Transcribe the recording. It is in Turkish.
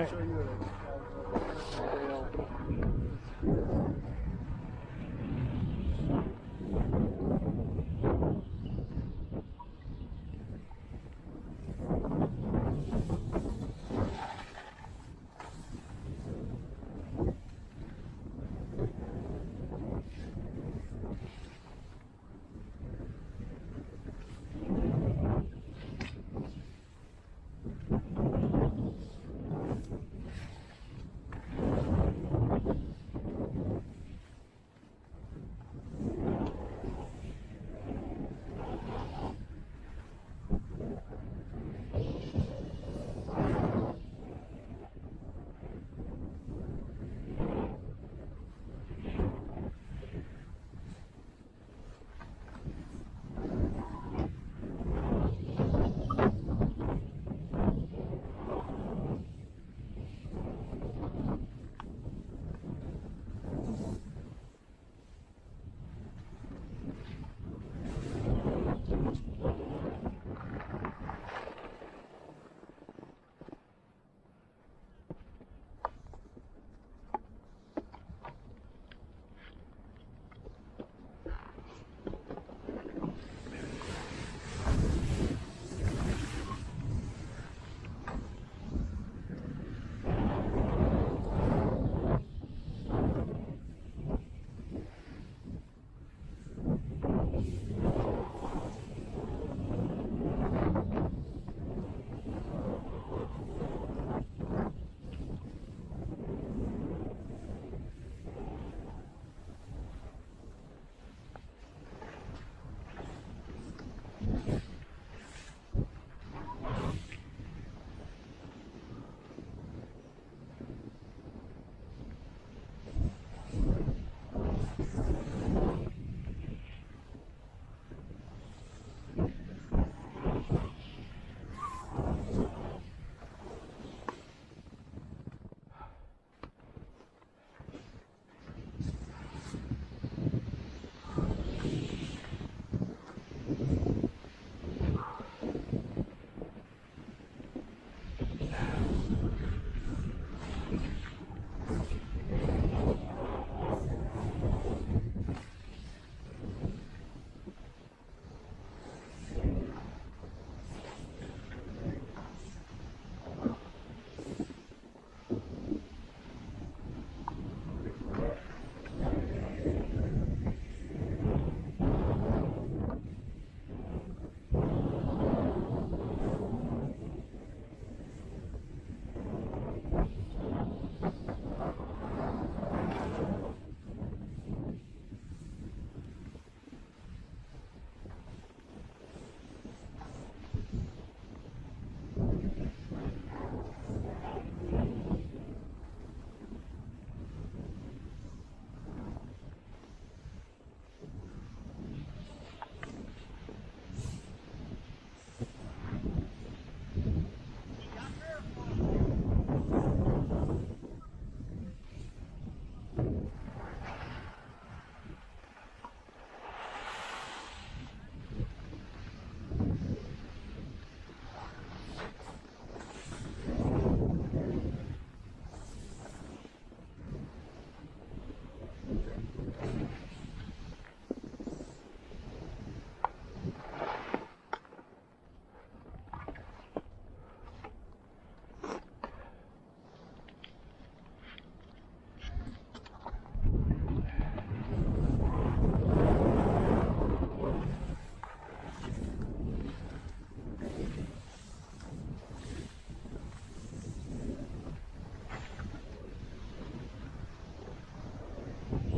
right.